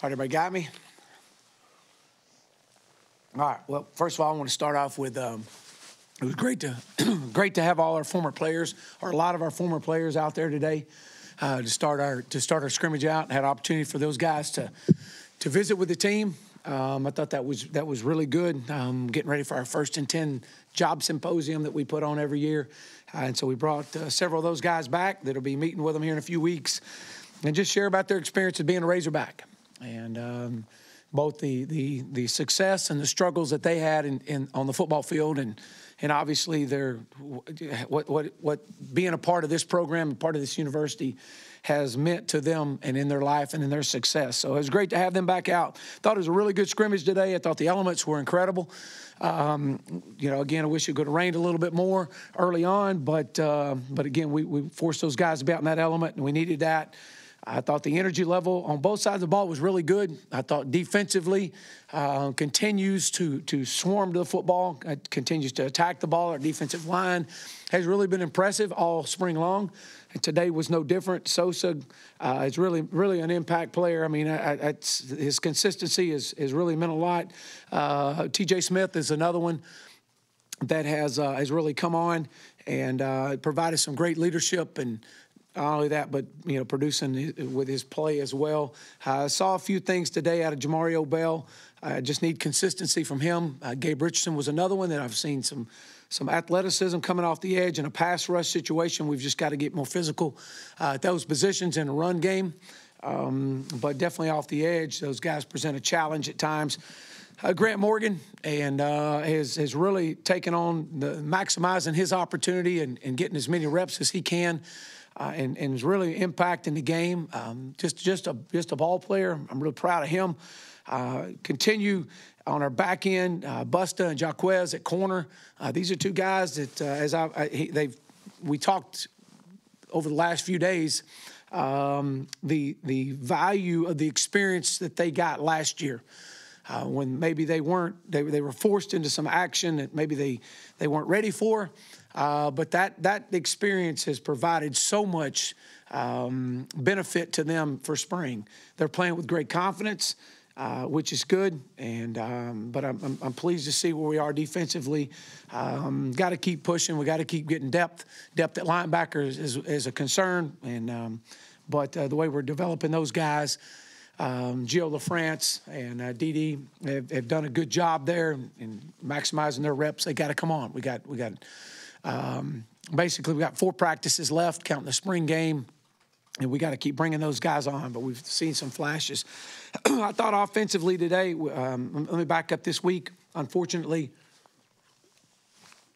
All right, everybody got me? All right. Well, first of all, I want to start off with um, it was great to great to have all our former players, or a lot of our former players, out there today uh, to start our to start our scrimmage out. Had opportunity for those guys to to visit with the team. Um, I thought that was that was really good. Um, getting ready for our first and ten job symposium that we put on every year, uh, and so we brought uh, several of those guys back that'll be meeting with them here in a few weeks, and just share about their experience of being a Razorback and. Um, both the, the, the success and the struggles that they had in, in on the football field and and obviously their what what what being a part of this program and part of this university has meant to them and in their life and in their success. So it was great to have them back out. Thought it was a really good scrimmage today. I thought the elements were incredible. Um, you know, again, I wish it could have rained a little bit more early on, but uh, but again, we, we forced those guys to be out in that element, and we needed that. I thought the energy level on both sides of the ball was really good. I thought defensively uh, continues to to swarm to the football, uh, continues to attack the ball. Our defensive line has really been impressive all spring long. And today was no different. Sosa uh, is really really an impact player. I mean, I, I, his consistency is, is really meant a lot. Uh, T.J. Smith is another one that has uh, has really come on and uh, provided some great leadership and not only that, but you know, producing with his play as well. I uh, saw a few things today out of Jamario Bell. I just need consistency from him. Uh, Gabe Richardson was another one that I've seen some some athleticism coming off the edge in a pass rush situation. We've just got to get more physical uh, at those positions in a run game. Um, but definitely off the edge, those guys present a challenge at times. Uh, Grant Morgan and uh, has has really taken on the maximizing his opportunity and, and getting as many reps as he can uh, and, and is really impacting the game. Um, just just a just a ball player. I'm really proud of him. Uh, continue on our back end, uh, Busta and Jaquez at corner. Uh, these are two guys that, uh, as I, I they've we talked over the last few days. Um, the the value of the experience that they got last year. Uh, when maybe they weren't they, they were forced into some action that maybe they they weren't ready for uh, but that that experience has provided so much um, benefit to them for spring. They're playing with great confidence, uh, which is good. And um, but I'm, I'm, I'm, pleased to see where we are defensively. Um, got to keep pushing. We got to keep getting depth. Depth at linebacker is, is, is a concern. And um, but uh, the way we're developing those guys. Um, Gio LaFrance and uh, Didi have, have, done a good job there in maximizing their reps. They got to come on. We got we got um, basically, we got four practices left, counting the spring game, and we got to keep bringing those guys on. But we've seen some flashes. I thought offensively today. Um, let me back up this week. Unfortunately,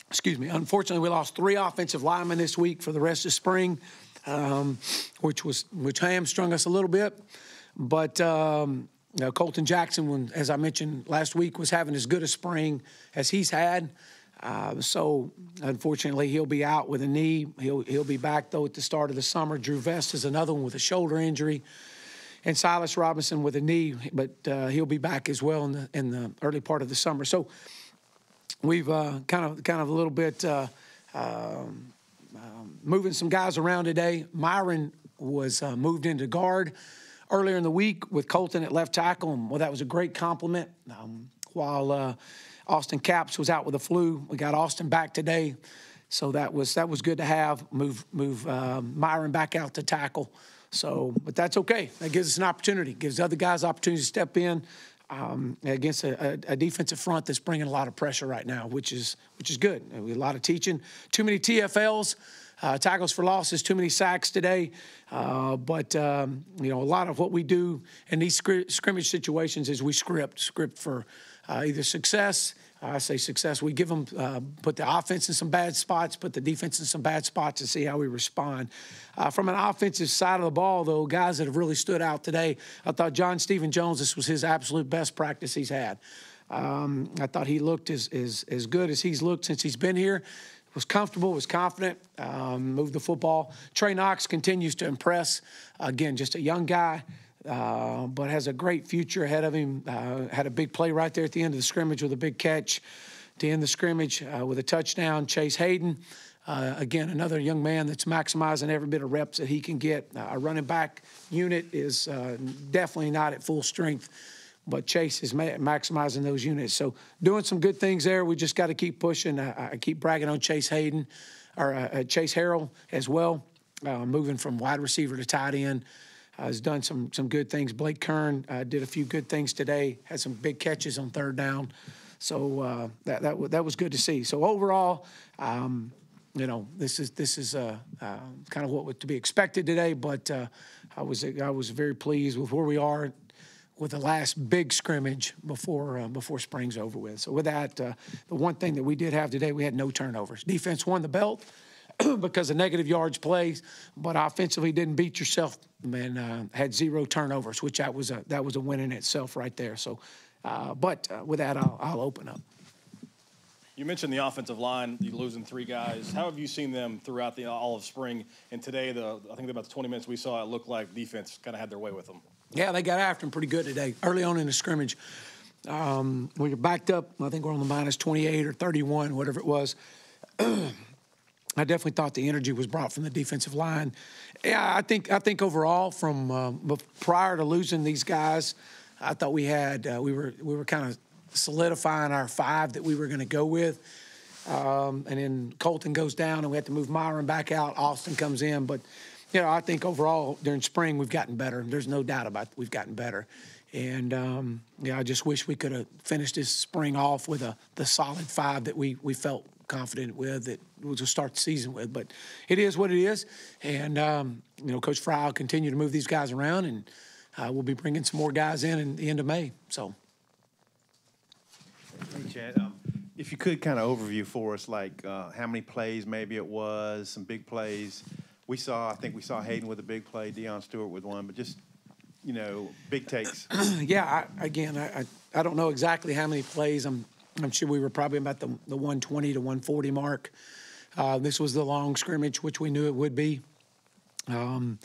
excuse me. Unfortunately, we lost three offensive linemen this week for the rest of spring, um, which was which hamstrung us a little bit. But um, you know, Colton Jackson, when, as I mentioned last week, was having as good a spring as he's had. Uh, so unfortunately, he'll be out with a knee. He'll he'll be back though at the start of the summer. Drew Vest is another one with a shoulder injury, and Silas Robinson with a knee, but uh, he'll be back as well in the in the early part of the summer. So we've uh, kind of kind of a little bit um, um, moving some guys around today. Myron was uh, moved into guard earlier in the week with Colton at left tackle, and well, that was a great compliment. Um, while uh, Austin Capps was out with the flu. We got Austin back today, so that was that was good to have. Move move uh, Myron back out to tackle. So, but that's okay. That gives us an opportunity. Gives other guys opportunity to step in um, against a, a, defensive front that's bringing a lot of pressure right now, which is which is good. A lot of teaching. Too many TFLs. Uh, tackles for losses, too many sacks today. Uh, but, um, you know, a lot of what we do in these scrimmage situations is we script, script for uh, either success. I say success. We give them, uh, put the offense in some bad spots, put the defense in some bad spots, and see how we respond. Uh, from an offensive side of the ball, though, guys that have really stood out today, I thought John Stephen Jones. This was his absolute best practice he's had. Um, I thought he looked as, as as good as he's looked since he's been here. Was comfortable, was confident, um, moved the football. Trey Knox continues to impress. Again, just a young guy uh, but has a great future ahead of him. Uh, had a big play right there at the end of the scrimmage with a big catch to end the scrimmage uh, with a touchdown. Chase Hayden Uh, again, another young man that's maximizing every bit of reps that he can get. Uh, our running back unit is uh, definitely not at full strength, but Chase is ma- maximizing those units. So doing some good things there. We just got to keep pushing. I, I keep bragging on Chase Hayden or uh, uh, Chase Harrell as well, uh, moving from wide receiver to tight end. Uh, has done some some good things. Blake Kern uh, did a few good things today. Had some big catches on third down. So uh, that that that was good to see. So overall, um, you know, this is this is uh, uh, kind of what was to be expected today. But uh, I was I was very pleased with where we are with the last big scrimmage before before spring's over with. So with that, the one thing that we did have today, we had no turnovers. Defense won the belt because of negative yards plays, but offensively didn't beat yourself and uh, had zero turnovers, which that was a that was a win in itself right there. So, uh, but uh, with that, I'll, I'll open up. You mentioned the offensive line, you losing three guys. How have you seen them throughout the all of spring? And today, the I think about the 20 minutes we saw, it looked like defense kind of had their way with them. Yeah, they got after him pretty good today. Early on in the scrimmage, um, we were backed up. I think we're on the minus 28 or 31, whatever it was. I definitely thought the energy was brought from the defensive line. Yeah, I think I think overall, from um, prior to losing these guys, I thought we had uh, we were we were kind of solidifying our five that we were going to go with. Um, and then Colton goes down, and we have to move Myron back out. Austin comes in, but you know, I think overall during spring we've gotten better. There's no doubt about it. we've gotten better. And um, yeah, I just wish we could have finished this spring off with a the solid five that we we felt confident with that we'll just start the season with. But it is what it is, and um, you know, Coach Fry will continue to move these guys around, and uh, we'll be bringing some more guys in in the end of May. So. Hey, Chad, um, if you could kind of overview for us, like uh, how many plays maybe it was, some big plays. We saw, I think we saw Hayden with a big play, Deion Stewart with one, but just, you know, big takes. yeah, I, again, I, I, I don't know exactly how many plays. I'm I'm sure we were probably about the, the 120 to 140 mark. Uh, this was the long scrimmage, which we knew it would be. Um,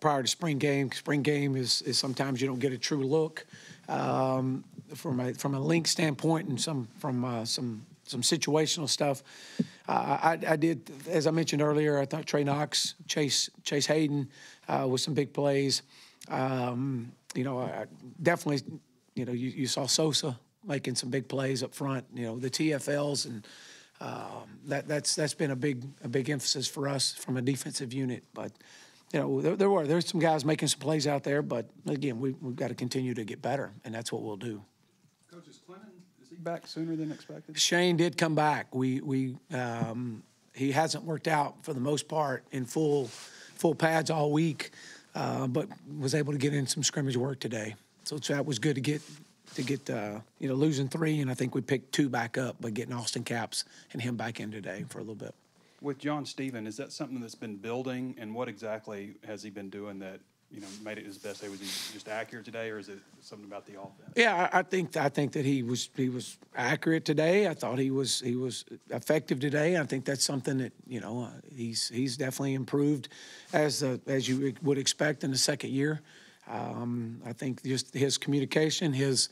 prior to spring game, spring game is, is sometimes you don't get a true look um, from a from a link standpoint and some from uh, some some situational stuff. Uh, I, I, did, as I mentioned earlier, I thought Trey Knox, Chase Chase Hayden, uh, with some big plays. Um, you know, I definitely, you know, you, you, saw Sosa making some big plays up front. You know, the TFLs and um, that that's that's been a big a big emphasis for us from a defensive unit, but you know, there, there were there's some guys making some plays out there, but again, we, we've got to continue to get better, and that's what we'll do. Coach, is Clinton is he back sooner than expected? Shane did come back. We we um, he hasn't worked out for the most part in full full pads all week, uh, but was able to get in some scrimmage work today. So, so that was good to get to get uh, you know losing three, and I think we picked two back up, but getting Austin Capps and him back in today for a little bit with John Stephen, is that something that's been building, and what exactly has he been doing that you know made it his best day? Was he just accurate today, or is it something about the offense? Yeah, I think I think that he was he was accurate today. I thought he was he was effective today. I think that's something that you know uh, he's he's definitely improved as uh, as you would expect in the second year. Um, I think just his communication, his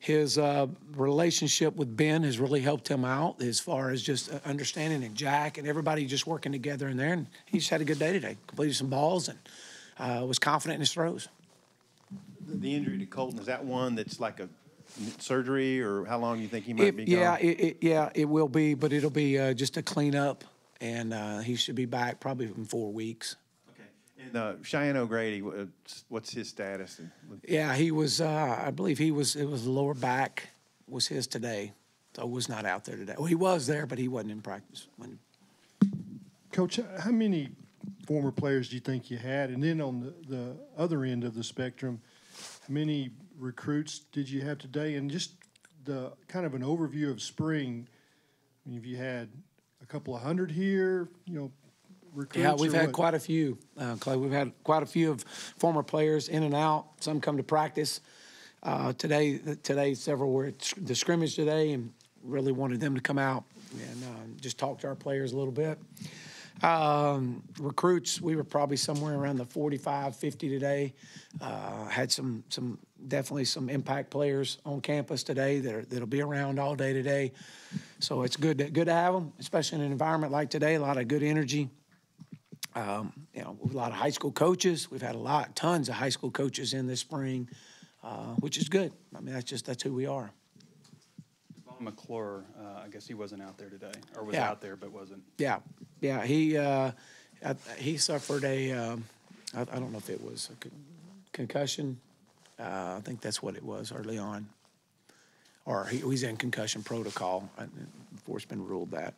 his uh, relationship with Ben has really helped him out as far as just uh, understanding and Jack and everybody just working together in there. And he just had a good day today. Completed some balls and uh, was confident in his throws. The injury to Colton is that one that's like a surgery, or how long you think he might it, be? Yeah, it, it, yeah, it will be, but it'll be uh, just a cleanup, and uh, he should be back probably in four weeks. And uh, Cheyenne O'Grady, what's his status? Yeah, he was. Uh, I believe he was. It was lower back was his today, so was not out there today. Well, he was there, but he wasn't in practice. When... Coach, how many former players do you think you had? And then on the, the other end of the spectrum, how many recruits did you have today? And just the kind of an overview of spring. I mean, if you had a couple of hundred here, you know, recruits? Yeah, we've had what? quite a few, uh, Clay. We've had quite a few of former players in and out. Some come to practice. Uh, today, today, several were at the scrimmage today and really wanted them to come out and uh, just talk to our players a little bit. Um, recruits, we were probably somewhere around the 45, 50 today. Uh, had some some definitely some impact players on campus today that are, that'll be around all day today. So it's good to, good to have them, especially in an environment like today. A lot of good energy. Um, you know, a lot of high school coaches. We've had a lot, tons of high school coaches in this spring, uh, which is good. I mean, that's just that's who we are. Von McClure, uh, I guess he wasn't out there today, or was Yeah. out there but wasn't. Yeah, yeah. He uh, I- he suffered a um, I, I don't know if it was a con- concussion. Uh, I think that's what it was early on, or he was in concussion protocol. Before it's been ruled that.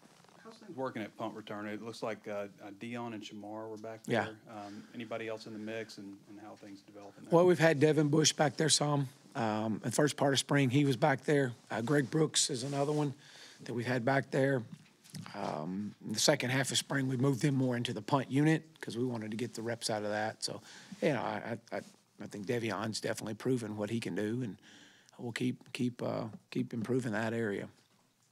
How's things working at punt return? It looks like uh, uh, Dion and Shamar were back Yeah. there. Um, Anybody else in the mix and, and how things developing there? Well, we've had Devin Bush back there some. Um, the first part of spring, he was back there. Uh, Greg Brooks is another one that we've had back there. Um, in the second half of spring, we moved him more into the punt unit because we wanted to get the reps out of that. So, you know, I, I, I- I think Devion's definitely proven what he can do, and we'll keep keep uh, keep improving that area.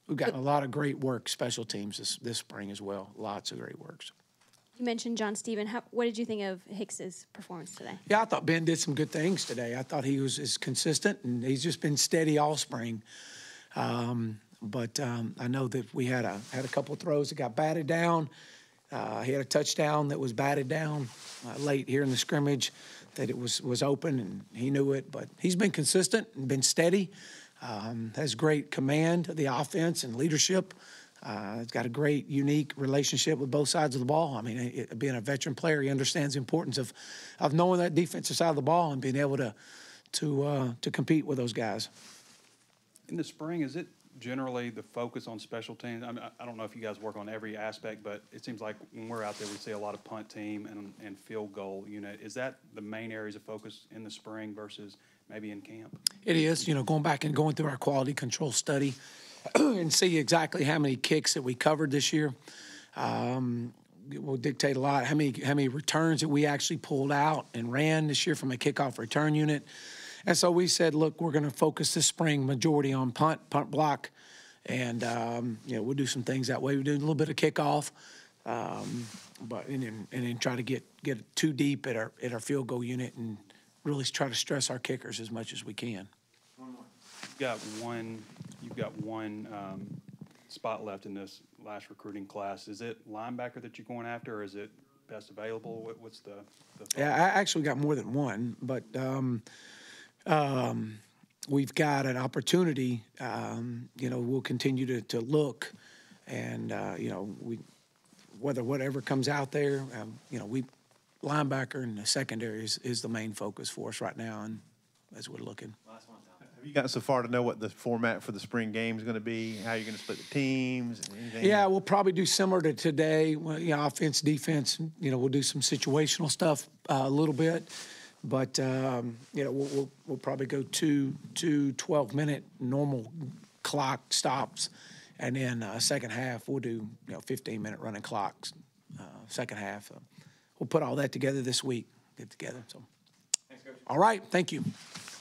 We've gotten a lot of great work special teams this this spring as well. Lots of great works. You mentioned John Stephen. How, what did you think of Hicks's performance today? Yeah, I thought Ben did some good things today. I thought he was is consistent and he's just been steady all spring. Um, but um, I know that we had a had a couple throws that got batted down. Uh, he had a touchdown that was batted down uh, late here in the scrimmage. That it was was open and he knew it. But he's been consistent and been steady. Um, has great command of the offense and leadership. Uh, he's got a great, unique relationship with both sides of the ball. I mean, it, being a veteran player, he understands the importance of, of knowing that defensive side of the ball and being able to, to, uh, to compete with those guys. In the spring, is it generally the focus on special teams? I mean, I- don't know if you guys work on every aspect, but it seems like when we're out there, we see a lot of punt team and, and field goal unit. Is that the main areas of focus in the spring versus maybe in camp? It is, you know, going back and going through our quality control study and see exactly how many kicks that we covered this year. Um, will dictate a lot how many how many returns that we actually pulled out and ran this year from a kickoff return unit. And so we said, look, we're going to focus this spring majority on punt, punt block, and um, you know we'll do some things that way. We do a little bit of kickoff, um, but and then, and then try to get get too deep at our at our field goal unit and really try to stress our kickers as much as we can. You've got one, you've got one um, spot left in this last recruiting class. Is it linebacker that you're going after, or is it best available? What- What's the? the Yeah, I actually got more than one, but um, um, we've got an opportunity. Um, you know, we'll continue to, to look, and uh, you know, we whether whatever comes out there, um, you know, we linebacker and the secondary is, is the main focus for us right now, and as we're looking. Have you gotten so far to know what the format for the spring game is going to be? How you're going to split the teams? Anything? Yeah, we'll probably do similar to today. Well, you know, offense, defense. You know, we'll do some situational stuff uh, a little bit, but um, you know, we'll, we'll we'll probably go two two 12 minute normal clock stops, and then uh, second half we'll do you know 15 minute running clocks. Uh, second half, uh, we'll put all that together this week. Get together. So, all right. Thank you.